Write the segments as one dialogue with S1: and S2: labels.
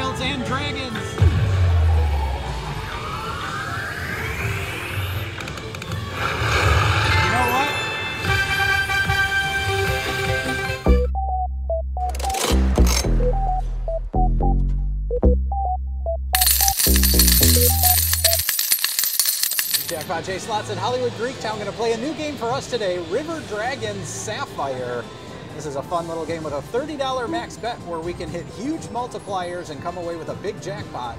S1: and dragons. Jackpot J Slots in Hollywood Greektown going to play a new game for us today, River Dragons Sapphire. This is a fun little game with a $30 max bet where we can hit huge multipliers and come away with a big jackpot.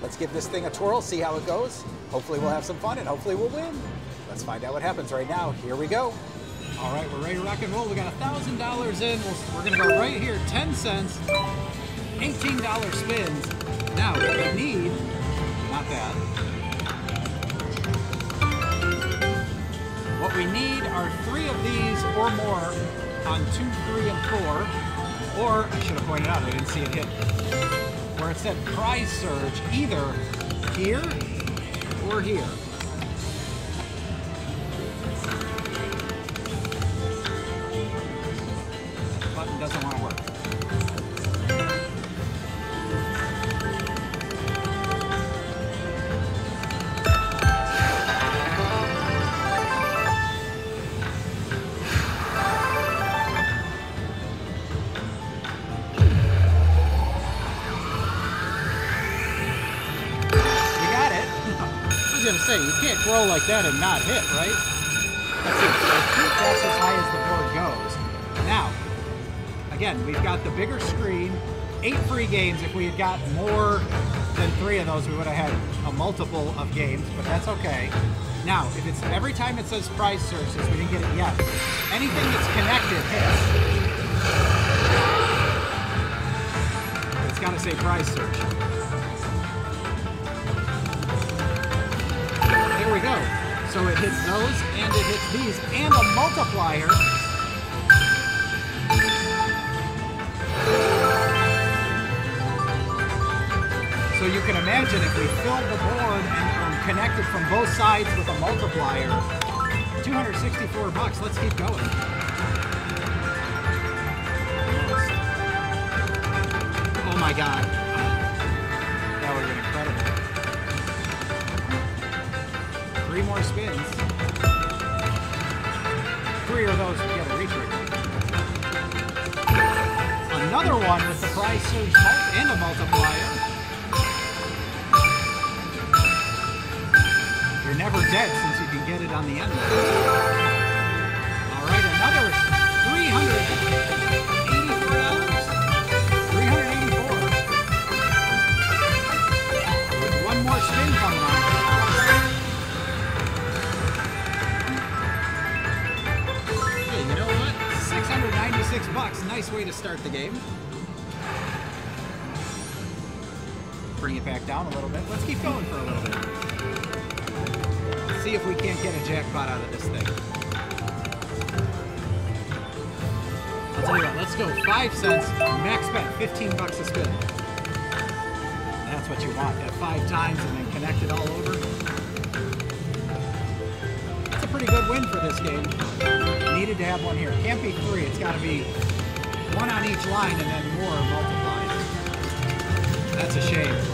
S1: Let's give this thing a twirl, see how it goes. Hopefully we'll have some fun and hopefully we'll win. Let's find out what happens right now. Here we go. All right, we're ready to rock and roll. We got $1,000 in. We're going to go right here, 10 cents, $18 spins. Now, we need, not that. What we need are three of these or more on two, three, and four. Or, I should have pointed out, I didn't see it hit, where it said prize surge, either here or here. Gonna say, you can't grow like that and not hit, right? Let's see, I think that's as high as the board goes. Now, again, we've got the bigger screen, eight free games. If we had got more than three of those, we would have had a multiple of games, but that's okay. Now, if it's every time it says prize surge, since we didn't get it yet, anything that's connected hits. It's gotta say prize surge. Go. So it hits those, and it hits these, and a multiplier. So you can imagine if we filled the board and um, connected from both sides with a multiplier, 264 bucks. Let's keep going. Oh my god. Three more spins. Three of those get a retrigger. Another one with the prize surge mult and a multiplier. You're never dead since you can get it on the end. All right, another $384. Start the game. Bring it back down a little bit. Let's keep going for a little bit. See if we can't get a jackpot out of this thing. I'll tell you what, let's go five cents, max bet, 15 bucks a spin. That's what you want, at five times and then connect it all over. That's a pretty good win for this game. Needed to have one here. Can't be three, it's gotta be one on each line and then more multiplied. That's a shame.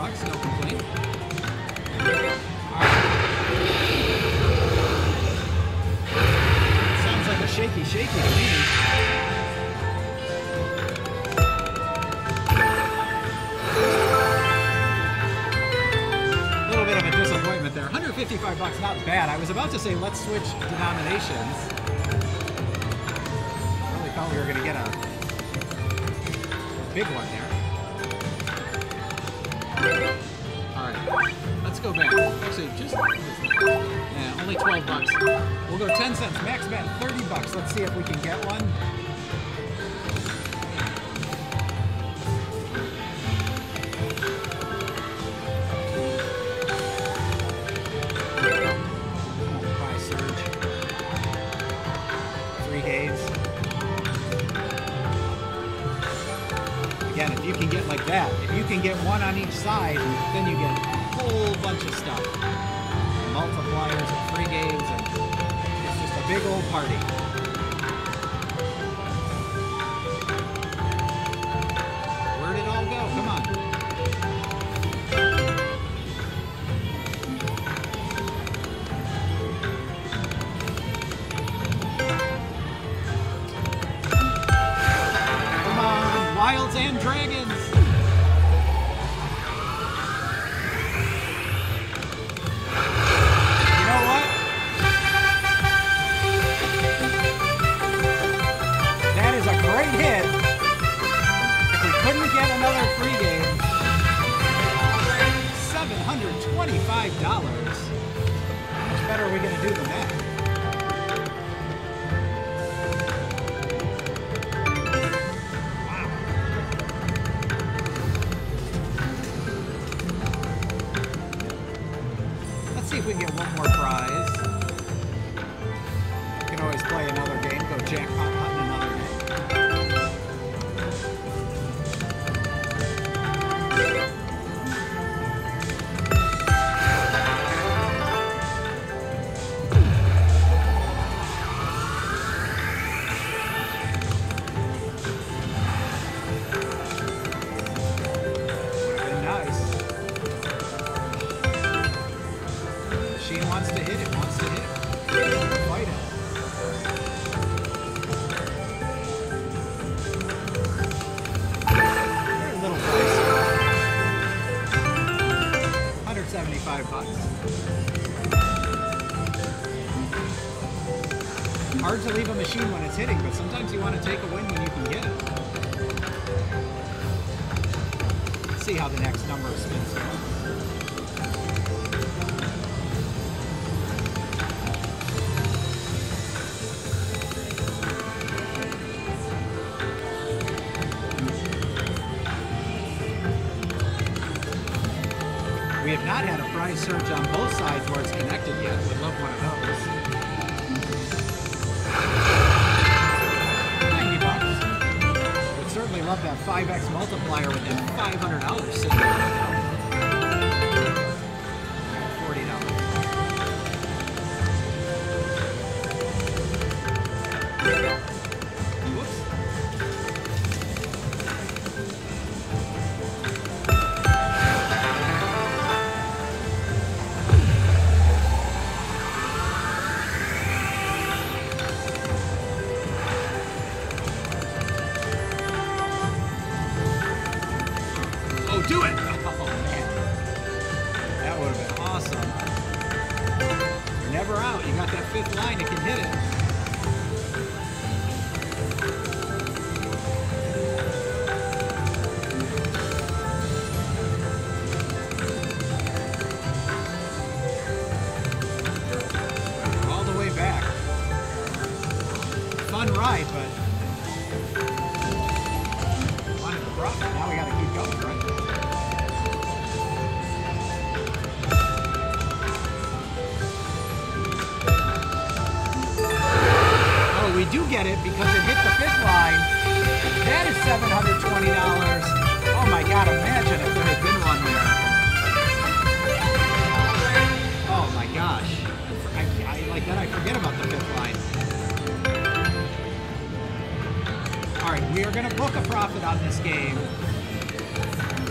S1: bucks, no complaint. Right. Sounds like a shaky, shaky to me. there. 155 bucks, not bad. I was about to say let's switch denominations. Really thought we were gonna get a big one there. Go back. Actually, just yeah, only 12 bucks. We'll go 10 cents. Max bet 30 bucks. Let's see if we can get one. Again, if you can get like that, if you can get one on each side, then you get bunch of stuff. Multipliers and free games, and it's just a big old party. Prize surge on both sides where it's connected yet. Would love one of those. 90 bucks. Would certainly love that 5x multiplier with that $500 sitting. We do get it because it hit the fifth line. That is $720. Oh my God, imagine if there had been one there. Oh my gosh. I, I, like that, I forget about the fifth line. All right, we are going to book a profit on this game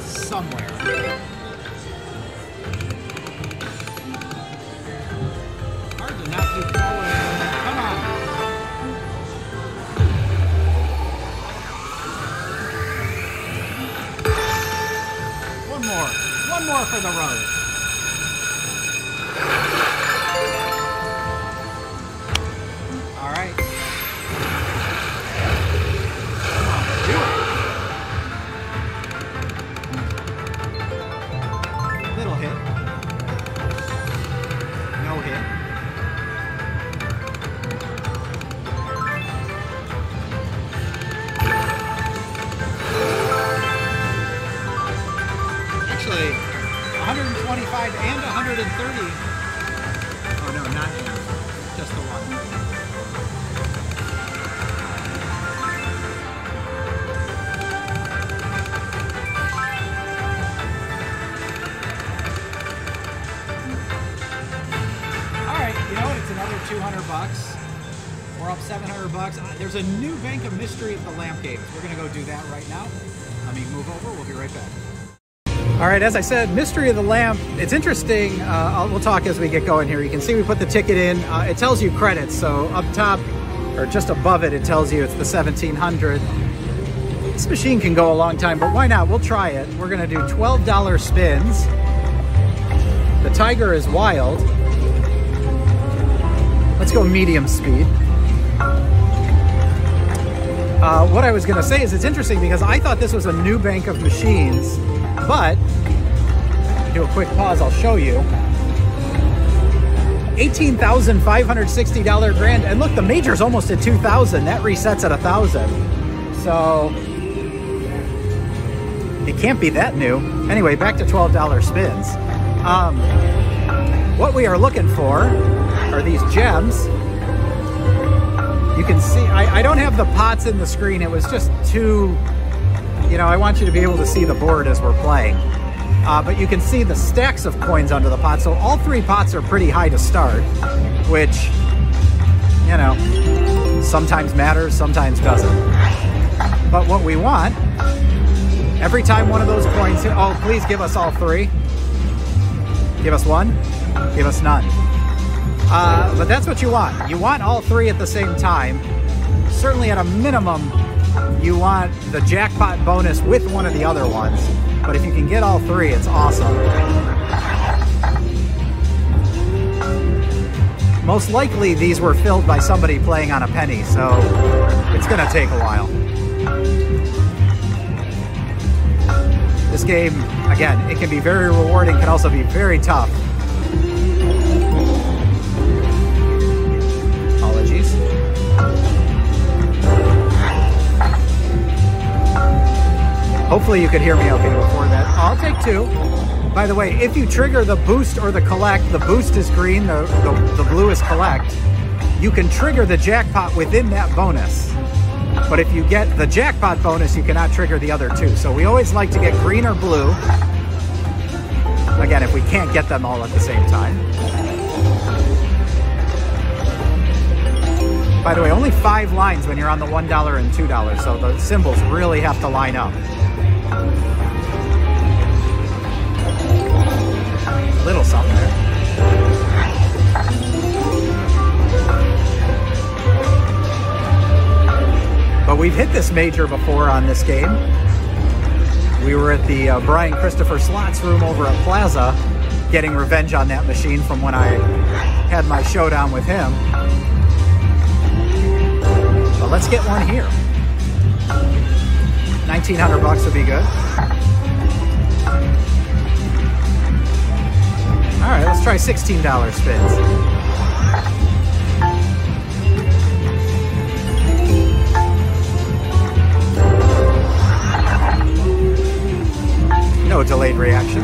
S1: somewhere. Hard to not keep more for the road. All right. 700 bucks. Uh, There's a new Bank of Mystery at the Lamp Games. We're gonna go do that right now. Let me move over. We'll be right back. All right, as I said, Mystery of the Lamp. It's interesting. Uh, we'll talk as we get going here. You can see we put the ticket in. Uh, it tells you credits. So up top, or just above it, it tells you it's the 1700. This machine can go a long time, but why not? We'll try it. We're gonna do $12 spins. The Tiger is wild. Let's go medium speed. Uh, what I was going to say is it's interesting because I thought this was a new bank of machines, but do a quick pause, I'll show you. $18,560 grand. And look, the major's almost at 2,000. That resets at 1,000. So it can't be that new. Anyway, back to $12 spins. Um, what we are looking for are these gems. You can see, I, I don't have the pots in the screen. It was just too, you know, I want you to be able to see the board as we're playing. Uh, but you can see the stacks of coins under the pot. So all three pots are pretty high to start, which, you know, sometimes matters, sometimes doesn't. But what we want, every time one of those coins, oh, please give us all three. Give us one, give us none. Uh, but that's what you want. You want all three at the same time. Certainly at a minimum, you want the jackpot bonus with one of the other ones. But if you can get all three, it's awesome. Most likely these were filled by somebody playing on a penny, so it's gonna take a while. This game, again, it can be very rewarding, can also be very tough. Hopefully you could hear me okay before that. I'll take two. By the way, if you trigger the boost or the collect, the boost is green, the, the, the blue is collect, you can trigger the jackpot within that bonus. But if you get the jackpot bonus, you cannot trigger the other two. So we always like to get green or blue. Again, if we can't get them all at the same time. By the way, only five lines when you're on the $1 and $2, so the symbols really have to line up. Little something. But we've hit this major before on this game. We were at the uh, Brian Christopher Slots room over at Plaza getting revenge on that machine from when I had my showdown with him. But let's get one here. 1900 bucks would be good. All right, let's try $16 spins. No delayed reaction.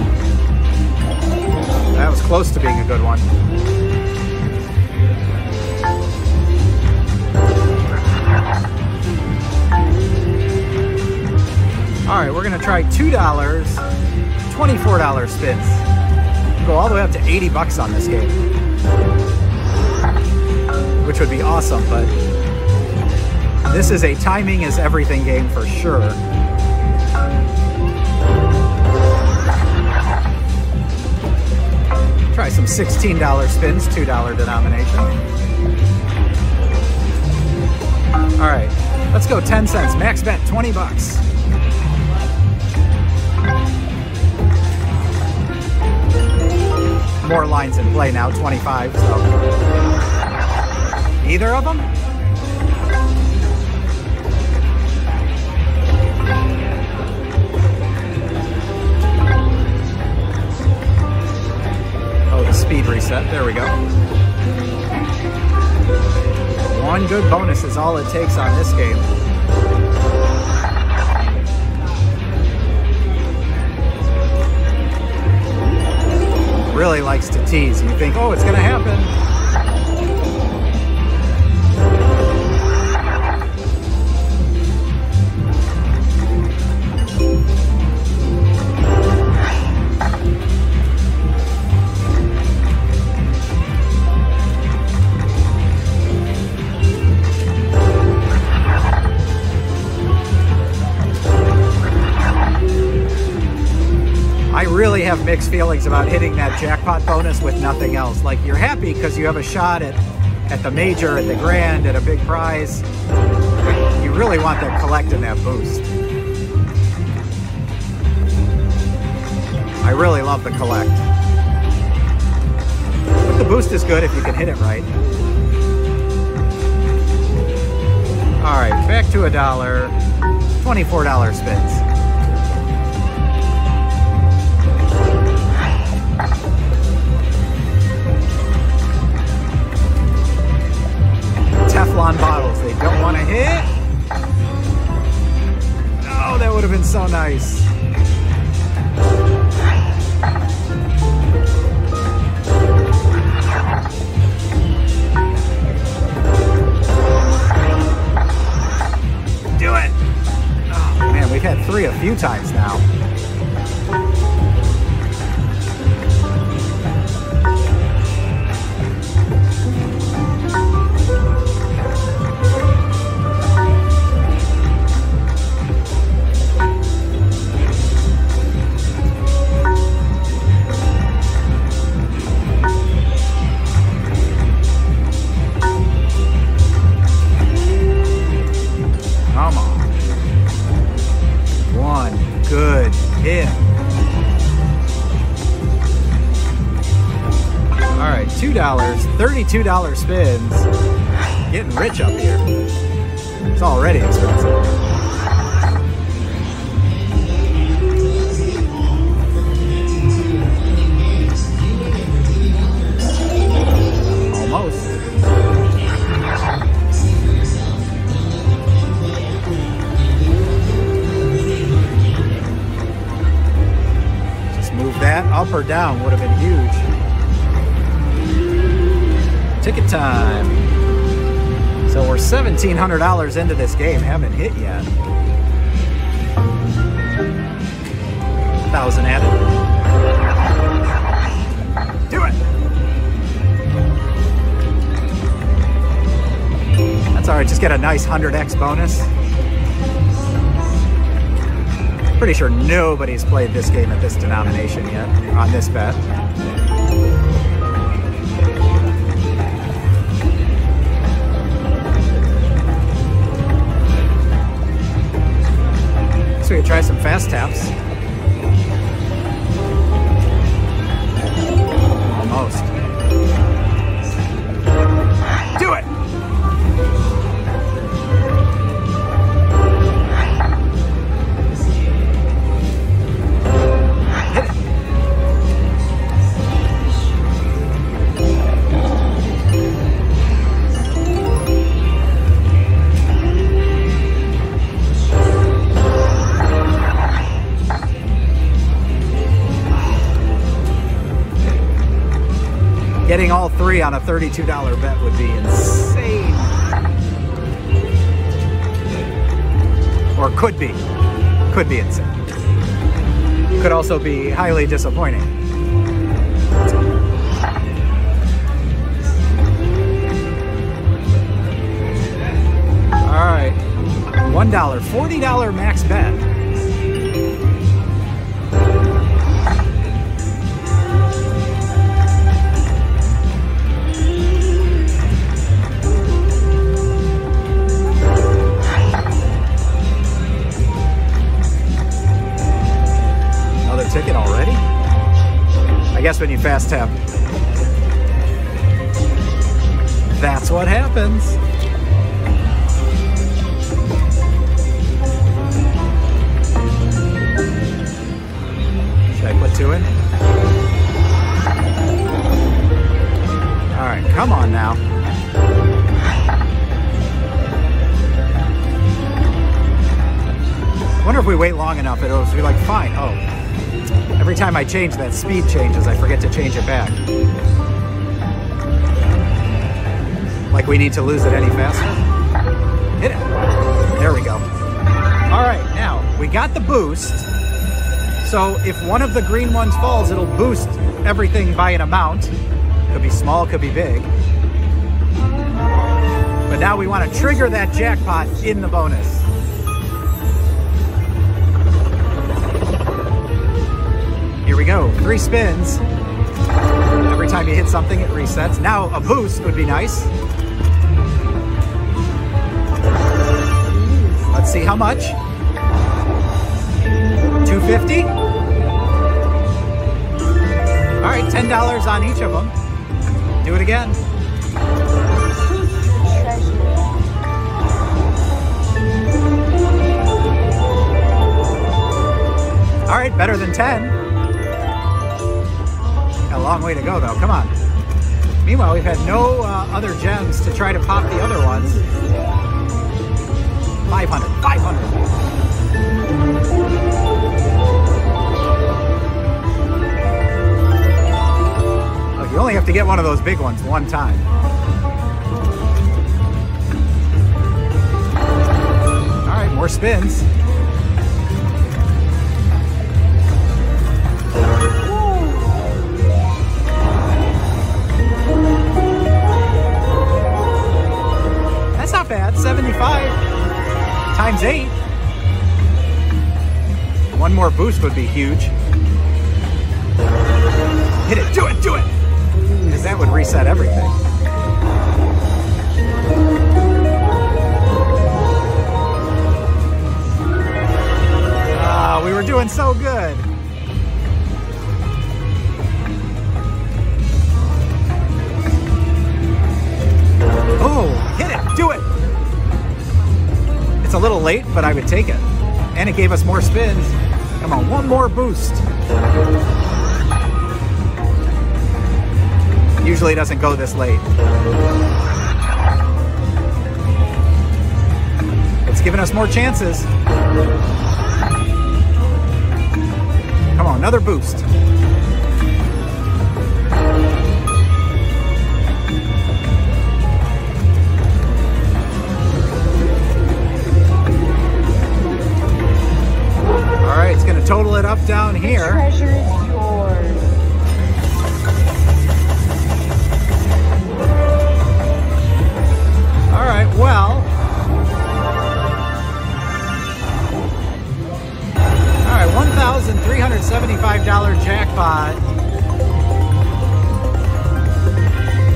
S1: That was close to being a good one. All right, we're gonna try $2, $24 spins. Go all the way up to 80 bucks on this game. Which would be awesome, but this is a timing is everything game for sure. Try some $16 spins, $2 denomination. All right, let's go 10 cents. Max bet 20 bucks. More lines in play now, 25, so. Either of them? Oh, the speed reset, there we go. One good bonus is all it takes on this game. You think, oh, it's going to happen. Feelings about hitting that jackpot bonus with nothing else. Like you're happy because you have a shot at, at the major, at the grand, at a big prize. You really want that collect and that boost. I really love the collect. But the boost is good if you can hit it right. All right, back to a dollar. $24 spins. Teflon bottles they don't want to hit. Oh, that would have been so nice. Do it! Oh, man, we've had three a few times now. $32 spins. Getting rich up here. It's already expensive. Almost. Just move that up or down would have been huge. Ticket time. So we're $1,700 into this game, haven't hit yet. Thousand added. Do it! That's all right, just get a nice 100x bonus. Pretty sure nobody's played this game at this denomination yet on this bet. Fast taps. Getting all three on a $32 bet would be insane. Or could be. Could be insane. Could also be highly disappointing. All right. $1, $40 max bet. Ticket already? I guess when you fast tap That's what happens. Should I put two in? All right, come on now. wonder if we wait long enough, it'll be like, fine. Oh, every time I change that speed changes, I forget to change it back. Like we need to lose it any faster. Hit it. There we go. All right, now we got the boost. So if one of the green ones falls, it'll boost everything by an amount. Could be small, could be big. But now we want to trigger that jackpot in the bonus. We go, three spins. Every time you hit something, it resets. Now a boost would be nice. Let's see how much. 250 All right, $10 on each of them. Do it again. All right, better than 10 a long way to go, though. Come on. Meanwhile, we've had no uh, other gems to try to pop the other ones. 500, 500. Look, you only have to get one of those big ones one time. All right, more spins. Bad. 75 times 8. One more boost would be huge. Hit it, do it, do it! Because that would reset everything. But I would take it. And it gave us more spins. Come on, one more boost. Usually doesn't go this late. It's giving us more chances. Come on, another boost. Here. All right, well. All right, $1,375 jackpot.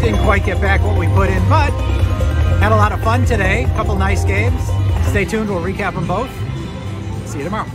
S1: Didn't quite get back what we put in, but had a lot of fun today. A couple nice games. Stay tuned, we'll recap them both. See you tomorrow.